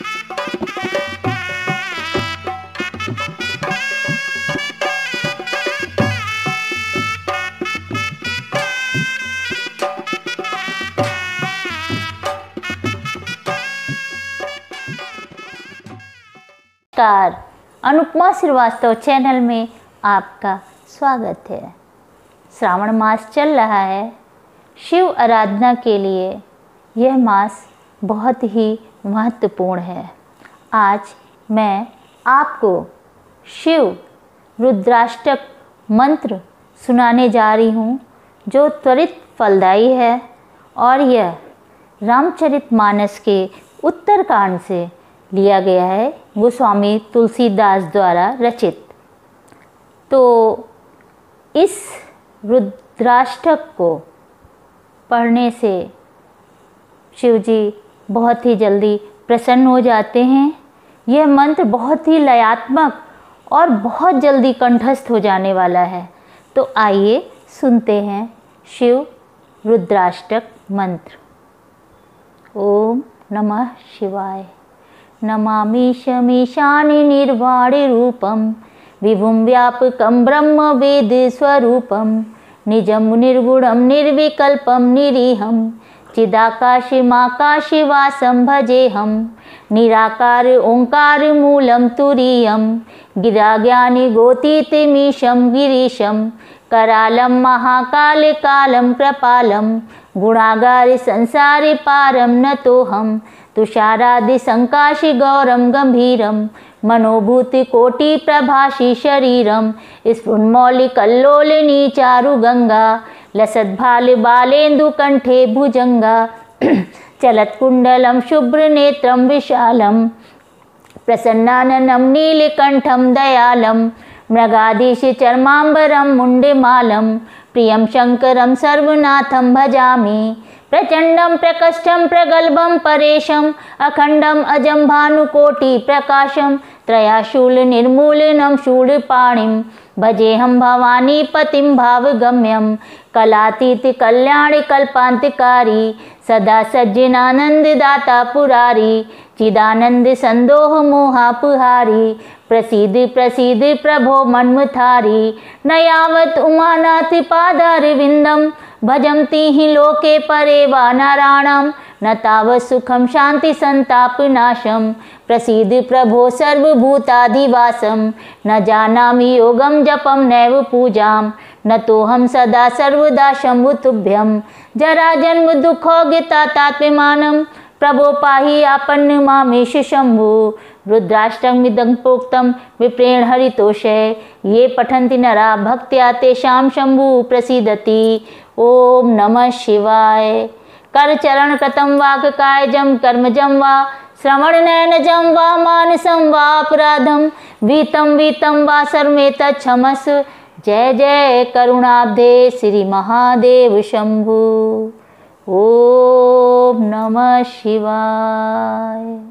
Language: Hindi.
नमस्कार। अनुपमा श्रीवास्तव चैनल में आपका स्वागत है। श्रावण मास चल रहा है। शिव आराधना के लिए यह मास बहुत ही महत्वपूर्ण है। आज मैं आपको शिव रुद्राष्टक मंत्र सुनाने जा रही हूँ, जो त्वरित फलदायी है और यह रामचरितमानस के उत्तरकांड से लिया गया है, गोस्वामी तुलसीदास द्वारा रचित। तो इस रुद्राष्टक को पढ़ने से शिवजी बहुत ही जल्दी प्रसन्न हो जाते हैं। यह मंत्र बहुत ही लयात्मक और बहुत जल्दी कंठस्थ हो जाने वाला है। तो आइए सुनते हैं शिव रुद्राष्टक मंत्र। ओम नमः शिवाय। नमामीशमीशानि निर्वाणरूपं विभुं व्यापकं ब्रह्मवेदस्वरूपं निजं निर्गुणं निर्विकल्पं निरीहं चिदाकाशिमाकाशिवासं भजेऽहं निराकार ओंकार ओङ्कारमूलं तुरीयं। गिराज्ञानि गोतीतिमीशं गिरीशं। करालं महाकालकालं कृपालं गुणागारि संसारि पारं नतोऽहं। तुषारादिसङ्काशि गौरं गम्भीरं। मनोभूतिकोटिप्रभाषि शरीरं। स्फुन्मौलिकल्लोलिनी चारुगङ्गा। लसद्भालबालेन्दुकण्ठे भुजङ्गा चलत्कुण्डलं शुभ्रनेत्रं विशालं प्रसन्नाननं नीलकण्ठं दयालं चर्मांबरम मुण्डिमालं प्रियं शङ्करं सर्वनाथं भजामि। प्रचण्डं प्रकष्टं, प्रगल्भं परेशम् अखण्डम् अजं भानुकोटिप्रकाशं त्रयाशूलनिर्मूलनं, शूलपाणिं भजेऽहं भवानीपतिं, भावगम्यं, कलातीतकल्याणकल्पान्तकारी सदा सज्जनानन्ददाता पुरारी चिदानंद संदोह मोहापुहारी प्रसीद प्रसीद प्रभो मन्मथारी न यावत् उमानाथपादारविन्दं भजन्ति हि लोके परे वा नाराणां न सुखं शान्तिसन्तापनाशं प्रसीद प्रभो सर्वभूतादिवासं। न जानामि योगं जपं नैव पूजां। न तोऽहं सदा सर्वदा शम्भुतुभ्यं। जराजन्मदुःखोगितात्म्यमानं प्रभो पाहि आपन्न मामेश शम्भु। रुद्राष्टमिदं प्रोक्तं विप्रेण हरितोषे। ये पठन्ति नरा भक्त्या तेषां शम्भु प्रसीदति। ॐ नमः शिवाय। करचरणकृतं वाक्कायजं कर्मजं वा श्रवणनयनजं वा, मानसं वा अपराधं। वीतं वीतं वा सर्वमेतच्छमस्व जय जय करुणाब्धे श्रीमहादेव शम्भु ॐ नमः शिवाय।